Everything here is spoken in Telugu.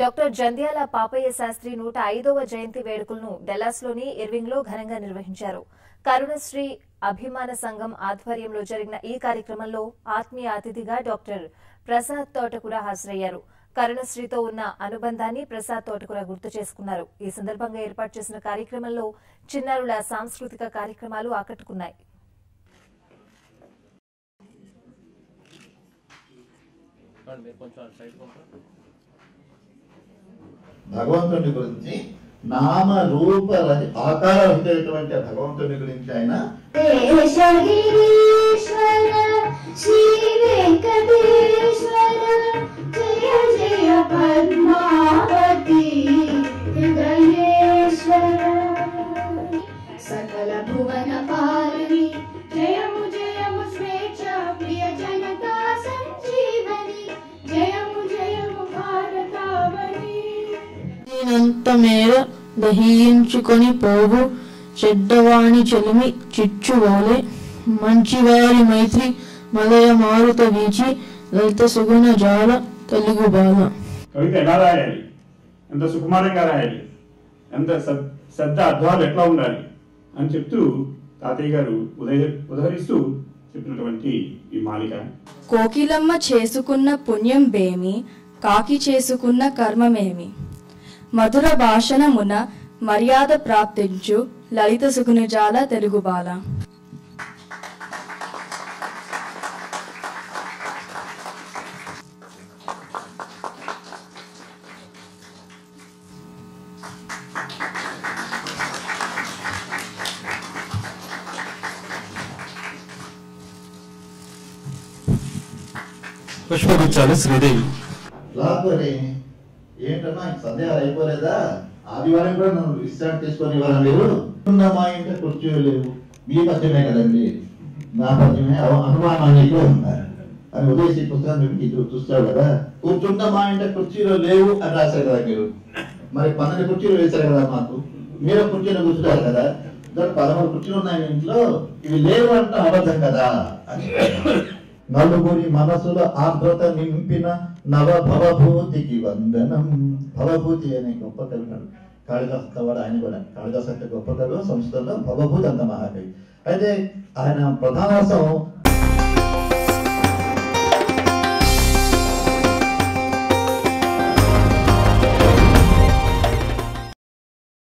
డాక్టర్ జంధ్యాల పాపయ్య శాస్త్రి నూట ఐదవ జయంతి వేడుకలను డెలాస్లోని ఇర్వింగ్లో ఘనంగా నిర్వహించారు. కరుణశ్రీ అభిమాన సంఘం ఆధ్వర్యంలో జరిగిన ఈ కార్యక్రమంలో ఆత్మీయ అతిథిగా డాక్టర్ ప్రసాద్ తోటకూర హాజరయ్యారు. కరుణశ్రీతో ఉన్న అనుబంధాన్ని ప్రసాద్ తోటకూర గుర్తు చేసుకున్నారు. ఈ సందర్భంగా ఏర్పాటు చేసిన కార్యక్రమంలో చిన్నారుల సాంస్కృతిక కార్యక్రమాలు ఆకట్టుకున్నాయి. మీరు కొంచెం సైడ్ భగవంతుని గురించి నామ రూప రహి- ఆకారరహితమైనటువంటి భగవంతుని గురించి ఆయన దీనంత మేర దహించుకొని పోవు. చెడ్డవాణి చెలిమి చిచ్చువోలే. మంచివారి మైత్రి మలయ మారుత వీచి లలిత సుగుణ జాల తెలుగు బాల. కవిత ఎలా రాయాలి? ఎంత సుకుమారంగా రాయాలి? ఎంత శబ్ద అర్థాలు ఎట్లా ఉండాలి? అని చెప్తూ తాతయ్య గారు ఉదయ ఉదహరిస్తూ చెప్పినటువంటి ఈ మాలిక. కోకిలమ్మ చేసుకున్న పుణ్యం బేమి కాకి చేసుకున్న కర్మమేమి? మధుర భాషణమున మర్యాద ప్రాప్తించు లలిత సుగుణజాల తెలుగు బాల. పుష్పగుచ్చాలు శ్రీదేవి. ఏంటన్నా సందేహాలు అయిపోలేదా? ఆదివారం కూడా నన్ను విశ్రాంతి తీసుకొని ఇవ్వాలా మీరు? ఉన్న మా ఇంట్లో కుర్చీలు లేవు. మీ పద్యమే కదండి. నా పద్యమే అనుమానానికి ఉన్నారు. అని ఉదయసి పుస్తకాన్ని మీకు చూస్తావు కదా? కూర్చుంట మా ఇంట కుర్చీలు లేవు అని రాశారు కదా మీరు. మరి పన్నెండు కుర్చీలు వేశారు కదా మాకు. మీరు కుర్చీలో కూర్చుంటారు కదా? దాని పదమూడు కుర్చీలు ఉన్నాయి ఇంట్లో. ఇవి లేవు అంటే అబద్ధం కదా? అని. నలుగురి మనసుల ఆర్ద్రత నింపిన నవ భవభూతికి వందనం. భవభూతి అనే గొప్ప కవి ఉన్నాడు. కాళిదాస వాడు ఆయన కూడా. కాళిదాస అంటే గొప్ప కవి సంస్థలో భవభూతి అంత మహాకవి అయితే ఆయన ప్రధానాసం